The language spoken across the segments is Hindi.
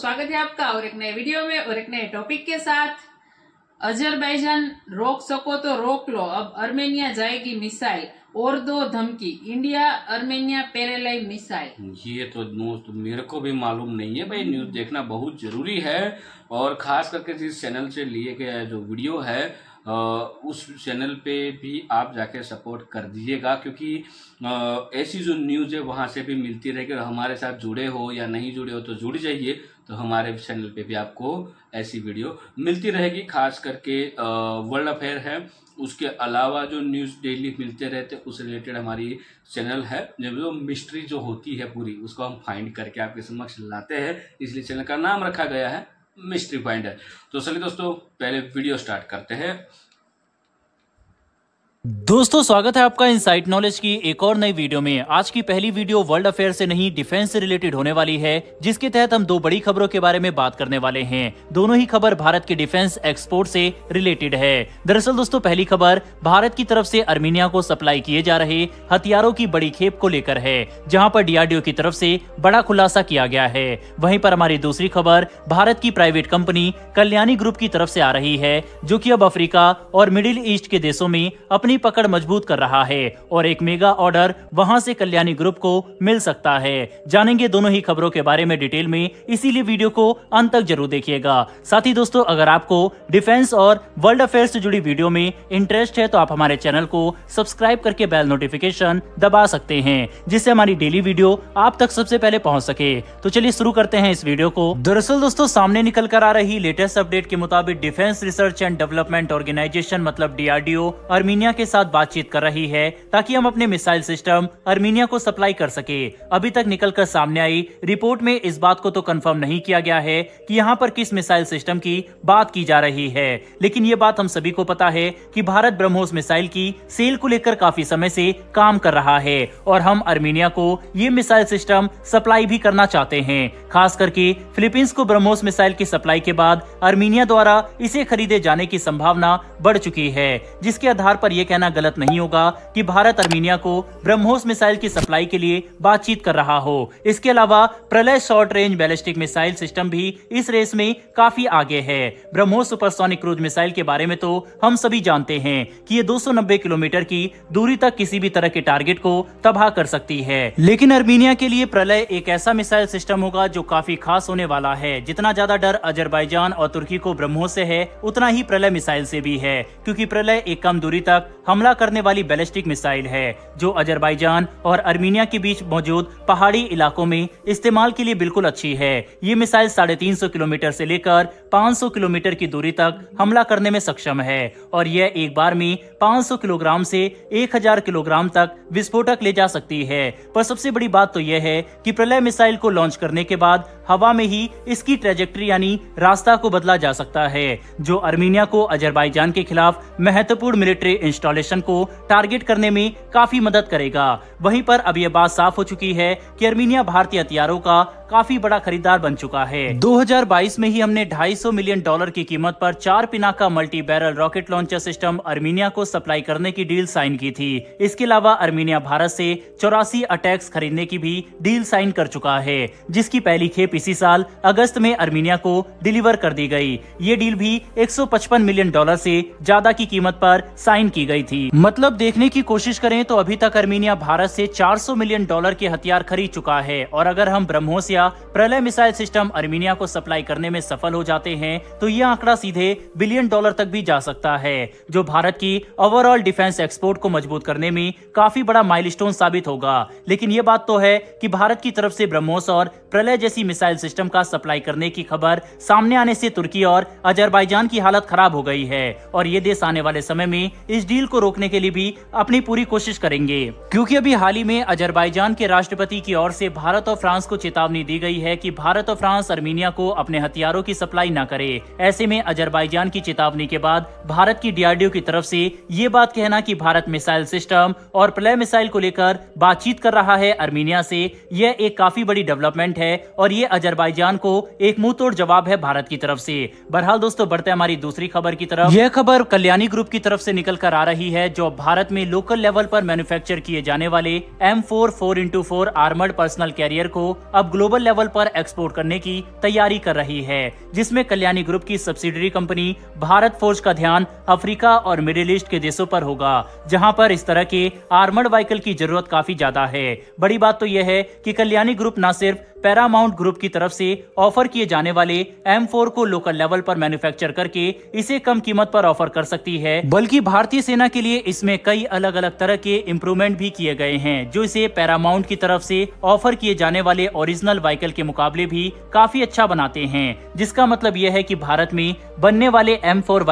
स्वागत है आपका और एक नए वीडियो में और एक नए टॉपिक के साथ। अजरबैजान रोक सको तो रोक लो, अब अर्मेनिया जाएगी मिसाइल, और दो धमकी, इंडिया, अर्मेनिया पेरेलाई मिसाइल। ये तो दोस्त मेरे को भी मालूम नहीं है भाई न्यूज़ देखना बहुत ज़रूरी है, और ख़ास करके जिस चैनल से लिए गया जो वीडियो है उस चैनल पे भी आप जाके सपोर्ट कर दीजिएगा, क्योंकि ऐसी जो न्यूज़ है, वहाँ से भी मिलती रहेगी। और हमारे साथ जुड़े हो या नहीं जुड़े हो तो जुड़ जाइए। तो हमारे चैनल पे भी आपको ऐसी वीडियो मिलती रहेगी। खास करके वर्ल्ड अफेयर है। उसके अलावा जो न्यूज़ डेली मिलते रहते उस रिलेटेड हमारी चैनल है। जब जो मिस्ट्री जो होती है पूरी, उसको हम फाइंड करके आपके समक्ष लाते हैं। इसलिए चैनल का नाम रखा गया है। मिस्ट्री पॉइंट है तो चलिए दोस्तों पहले वीडियो स्टार्ट करते हैं। दोस्तों, स्वागत है आपका इनसाइट नॉलेज की एक और नई वीडियो में। आज की पहली वीडियो वर्ल्ड अफेयर से नहीं डिफेंस से रिलेटेड होने वाली है, जिसके तहत हम दो बड़ी खबरों के बारे में बात करने वाले हैं। दोनों ही खबर भारत के डिफेंस एक्सपोर्ट से रिलेटेड है। दरअसल दोस्तों, पहली खबर, भारत की तरफ़ से अर्मीनिया को सप्लाई किए जा रहे हथियारों की बड़ी खेप को लेकर है, जहाँ पर डीआरडीओ की तरफ़ से बड़ा खुलासा किया गया है। वही पर हमारी दूसरी खबर, भारत की प्राइवेट कंपनी कल्याणी ग्रुप की तरफ़ से आ रही है, जो की अब अफ्रीका और मिडिल ईस्ट के देशों में अपनी पकड़ मज़बूत कर रहा है और एक मेगा ऑर्डर वहाँ से कल्याणी ग्रुप को मिल सकता है। जानेंगे दोनों ही खबरों के बारे में डिटेल में, इसीलिए वीडियो को अंत तक ज़रूर देखिएगा। साथ ही दोस्तों, अगर आपको डिफेंस और वर्ल्ड अफेयर से जुड़ी वीडियो में इंटरेस्ट है तो आप हमारे चैनल को सब्सक्राइब करके बेल नोटिफिकेशन दबा सकते हैं, जिससे हमारी डेली वीडियो आप तक सबसे पहले पहुँच सके। तो चलिए शुरू करते हैं इस वीडियो को। दरअसल दोस्तों, सामने निकल कर आ रही लेटेस्ट अपडेट के मुताबिक defence research and development organisation मतलब डीआरडीओ अर्मीनिया के साथ बातचीत कर रही है ताकि हम अपने मिसाइल सिस्टम अर्मीनिया को सप्लाई कर सके। अभी तक निकल कर सामने आई रिपोर्ट में इस बात को तो कंफर्म नहीं किया गया है कि यहाँ पर किस मिसाइल सिस्टम की बात की जा रही है। लेकिन ये बात हम सभी को पता है कि भारत ब्रह्मोस मिसाइल की सेल को लेकर काफ़ी समय से काम कर रहा है और हम अर्मीनिया को ये मिसाइल सिस्टम सप्लाई भी करना चाहते हैं। खास करके फिलीपींस को ब्रह्मोस मिसाइल की सप्लाई के बाद अर्मीनिया द्वारा इसे खरीदे जाने की संभावना बढ़ चुकी है, जिसके आधार पर यह कहना गलत नहीं होगा कि भारत अर्मीनिया को ब्रह्मोस मिसाइल की सप्लाई के लिए बातचीत कर रहा हो। इसके अलावा Pralay short range ballistic missile system भी इस रेस में काफ़ी आगे है। ब्रह्मोस सुपरसोनिक क्रूज मिसाइल के बारे में तो हम सभी जानते हैं कि ये 290 किलोमीटर की दूरी तक किसी भी तरह के टारगेट को तबाह कर सकती है। लेकिन अर्मीनिया के लिए प्रलय एक ऐसा मिसाइल सिस्टम होगा जो काफ़ी खास होने वाला है। जितना ज़्यादा डर अजरबैजान और तुर्की को ब्रह्मोस से है, उतना ही प्रलय मिसाइल से भी है, क्योंकि प्रलय एक कम दूरी तक हमला करने वाली बैलिस्टिक मिसाइल है, जो अजरबैजान और अर्मीनिया के बीच मौजूद पहाड़ी इलाकों में इस्तेमाल के लिए बिल्कुल अच्छी है। ये मिसाइल साढ़े तीन सौ किलोमीटर से लेकर 500 किलोमीटर की दूरी तक हमला करने में सक्षम है और यह एक बार में 500 किलोग्राम से 1000 किलोग्राम तक विस्फोटक ले जा सकती है। पर सबसे बड़ी बात तो यह है कि प्रलय मिसाइल को लॉन्च करने के बाद हवा में ही इसकी ट्रेजेक्ट्री यानी रास्ता को बदला जा सकता है, जो अर्मीनिया को अजरबैजान के खिलाफ महत्वपूर्ण मिलिट्री इंस्टॉलेशन को टारगेट करने में काफ़ी मदद करेगा। वहीं पर अब यह बात साफ़ हो चुकी है कि अर्मीनिया भारतीय हथियारों का काफ़ी बड़ा खरीदार बन चुका है। 2022 में ही हमने 250 मिलियन डॉलर की कीमत पर चार पिना का multi barrel rocket launcher system Armenia को सप्लाई करने की डील साइन की थी। इसके अलावा अर्मीनिया भारत से चौरासी अटैक्स खरीदने की भी डील साइन कर चुका है, जिसकी पहली खेप इसी साल अगस्त में अर्मीनिया को डिलीवर कर दी गई। ये डील भी 155 मिलियन डॉलर से ज़्यादा की कीमत पर साइन की गई थी। मतलब देखने की कोशिश करें तो अभी तक अर्मीनिया भारत से 400 मिलियन डॉलर के हथियार खरीद चुका है और अगर हम ब्रह्मोस या प्रलय मिसाइल सिस्टम अर्मीनिया को सप्लाई करने में सफल हो जाते हैं तो ये आंकड़ा सीधे बिलियन डॉलर तक भी जा सकता है, जो भारत की ओवरऑल डिफेंस एक्सपोर्ट को मज़बूत करने में काफ़ी बड़ा माइलस्टोन साबित होगा। लेकिन ये बात तो है कि भारत की तरफ़ से ब्रह्मोस और प्रलय जैसी मिसाइल सिस्टम का सप्लाई करने की खबर सामने आने से तुर्की और अजरबैजान की हालत खराब हो गई है और ये देश आने वाले समय में इस डील को रोकने के लिए भी अपनी पूरी कोशिश करेंगे। क्योंकि अभी हाल ही में अजरबैजान के राष्ट्रपति की ओर से भारत और फ्रांस को चेतावनी दी गई है कि भारत और फ्रांस अर्मीनिया को अपने हथियारों की सप्लाई न करे। ऐसे में अजरबैजान की चेतावनी के बाद भारत की डीआरडीओ की तरफ़ से ये बात कहना कि भारत मिसाइल सिस्टम और प्ले मिसाइल को लेकर बातचीत कर रहा है अर्मीनिया से, यह एक काफ़ी बड़ी डेवलपमेंट है और ये अजरबैजान को एक मुँह जवाब है भारत की तरफ़ से। बहरहाल दोस्तों, बढ़ते हमारी दूसरी खबर की तरफ़। यह खबर कल्याणी ग्रुप की तरफ़ से निकल कर आ रही रही है, जो भारत में लोकल लेवल पर मैन्युफैक्चर किए जाने वाले M four four into four armoured personnel carrier को अब ग्लोबल लेवल पर एक्सपोर्ट करने की तैयारी कर रही है, जिसमें कल्याणी ग्रुप की सब्सिडरी कंपनी भारत फोर्स का ध्यान अफ्रीका और मिडिल ईस्ट के देशों पर होगा, जहाँ पर इस तरह के आर्मर्ड व्हीकल की ज़रूरत काफ़ी ज़्यादा है। बड़ी बात तो यह है कि कल्याणी ग्रुप न सिर्फ़ पैरामाउंट ग्रुप की तरफ़ से ऑफ़र किए जाने वाले M4 को लोकल लेवल पर मैन्युफैक्चर करके इसे कम कीमत पर ऑफ़र कर सकती है। बल्कि भारतीय सेना के लिए इसमें कई अलग अलग तरह के इम्प्रूवमेंट भी किए गए हैं, जो इसे पैरामाउंट की तरफ़ से ऑफ़र किए जाने वाले ओरिजिनल व्हीकल के मुकाबले भी काफ़ी अच्छा बनाते हैं, जिसका मतलब यह है की भारत में बनने वाले एम फोर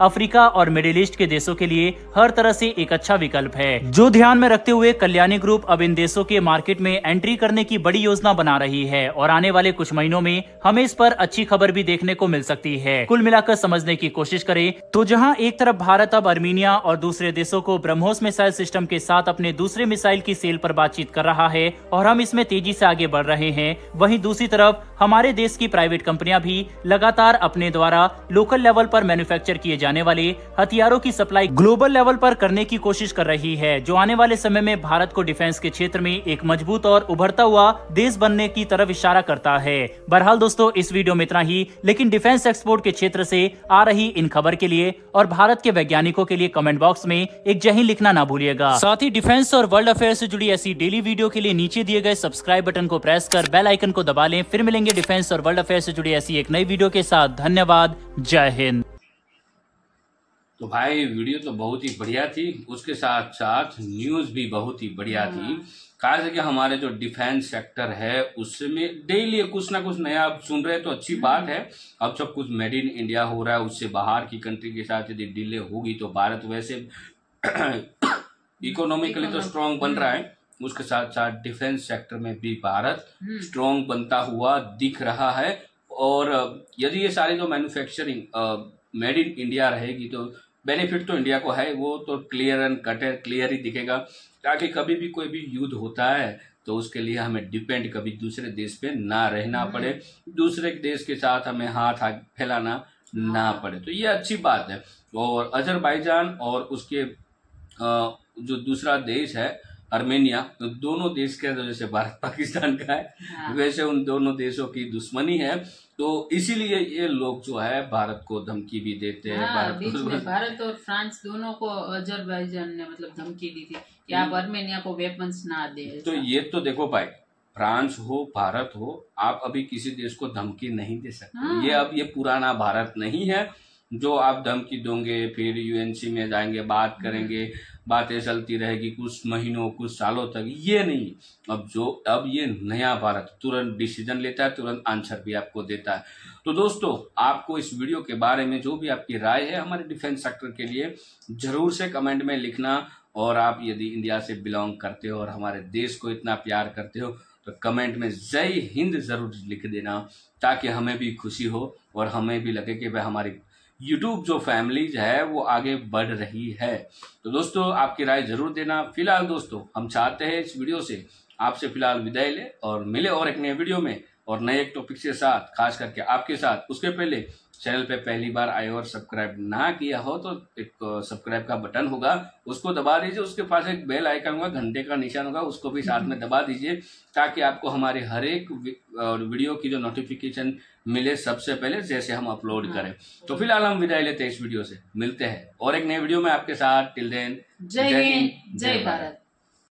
अफ्रीका और मिडिल ईस्ट के देशों के लिए हर तरह से एक अच्छा विकल्प है। जो ध्यान में रखते हुए कल्याणी ग्रुप अब इन देशों के मार्केट में एंट्री करने की बड़ी योजना बना रही है और आने वाले कुछ महीनों में हमें इस पर अच्छी खबर भी देखने को मिल सकती है। कुल मिलाकर समझने की कोशिश करें तो जहाँ एक तरफ़ भारत अब अर्मीनिया और दूसरे देशों को ब्रह्मोस मिसाइल सिस्टम के साथ अपने दूसरे मिसाइल की सेल पर बातचीत कर रहा है और हम इसमें तेज़ी से आगे बढ़ रहे हैं, वहीं दूसरी तरफ़ हमारे देश की प्राइवेट कंपनियाँ भी लगातार अपने द्वारा लोकल लेवल पर मैन्युफैक्चर किए जाने वाले हथियारों की सप्लाई ग्लोबल लेवल पर करने की कोशिश कर रही है, जो आने वाले समय में भारत को डिफेंस के क्षेत्र में एक मज़बूत और उभरता हुआ देश बनने की तरफ़ इशारा करता है। बहरहाल दोस्तों, इस वीडियो में इतना ही, लेकिन डिफेंस एक्सपोर्ट के क्षेत्र से आ रही इन खबर के लिए और भारत के वैज्ञानिकों के लिए कमेंट बॉक्स में एक जय हिंद लिखना ना भूलिएगा। साथ ही डिफेंस और वर्ल्ड अफेयर से जुड़ी ऐसी डेली वीडियो के लिए नीचे दिए गए सब्सक्राइब बटन को प्रेस कर बेल आइकन को दबा लें, फिर मिलेंगे डिफेंस और वर्ल्ड अफेयर से जुड़ी ऐसी एक नई वीडियो के साथ धन्यवाद जय हिंद। तो भाई वीडियो तो बहुत ही बढ़िया थी। उसके साथ साथ न्यूज़ भी बहुत ही बढ़िया थी। खास करके हमारे जो डिफेंस सेक्टर है उसमें डेली कुछ ना कुछ नया आप सुन रहे तो अच्छी बात है। अब सब कुछ मेड इन इंडिया हो रहा है उससे बाहर की कंट्री के साथ यदि डिले होगी तो भारत वैसे इकोनॉमिकली तो स्ट्रांग बन रहा है। उसके साथ साथ डिफेंस सेक्टर में भी भारत स्ट्रांग बनता हुआ दिख रहा है। और यदि ये सारी जो मैन्युफैक्चरिंग मेड इन इंडिया रहेगी तो बेनिफिट तो इंडिया को है वो तो क्लियर एंड कट है क्लियर ही दिखेगा। ताकि कभी भी कोई भी युद्ध होता है तो उसके लिए हमें डिपेंड कभी दूसरे देश पे ना रहना हम्म। पड़े दूसरे देश के साथ हमें हाथ हाथ फैलाना ना हाँ। पड़े। तो ये अच्छी बात है। और अजरबैजान और उसके जो दूसरा देश है अर्मेनिया तो दोनों देश के तो जैसे भारत पाकिस्तान का है हाँ। वैसे उन दोनों देशों की दुश्मनी है। तो इसीलिए ये लोग जो है भारत को धमकी भी देते हैं हाँ, भारत को भारत और फ्रांस दोनों को अजरबैजान ने मतलब धमकी दी थी कि आप अर्मेनिया को वेपन्स ना दे तो ये तो देखो भाई फ्रांस हो भारत हो आप अभी किसी देश को धमकी नहीं दे सकते। हाँ। ये अब ये पुराना भारत नहीं है जो आप धमकी दोगे फिर यूएनसी में जाएँगे बात करेंगे बातें चलती रहेगी, कुछ महीनों, कुछ सालों तक। ये नहीं। अब जो, अब ये नया भारत तुरंत डिसीज़न लेता है, तुरंत आंसर भी आपको देता है। तो दोस्तों, आपको इस वीडियो के बारे में जो भी आपकी राय है हमारे डिफेंस सेक्टर के लिए, ज़रूर से कमेंट में लिखना। और आप यदि इंडिया से बिलोंग करते हो और हमारे देश को इतना प्यार करते हो तो कमेंट में जय हिंद ज़रूर लिख देना, ताकि हमें भी खुशी हो और हमें भी लगे कि वह हमारी यूट्यूब जो फैमिलीज़ है, वो आगे बढ़ रही है। तो दोस्तों, आपकी राय ज़रूर देना। फ़िलहाल दोस्तों, हम चाहते हैं इस वीडियो से आपसे फ़िलहाल विदाई ले और मिले और एक नए वीडियो में। और नए एक टॉपिक के साथ खास करके आपके साथ उसके पहले चैनल पे पहली बार आए और सब्सक्राइब ना किया हो तो एक सब्सक्राइब का बटन होगा उसको दबा दीजिए उसके पास एक बेल आइकन होगा घंटे का निशान होगा उसको भी साथ में दबा दीजिए ताकि आपको हमारे हर एक वीडियो की जो नोटिफिकेशन मिले सबसे पहले जैसे हम अपलोड करें। तो फ़िलहाल हम विदाई लेते हैं इस वीडियो से। मिलते हैं। और एक नए वीडियो में आपके साथ। टिल देन जय हिंद जय भारत।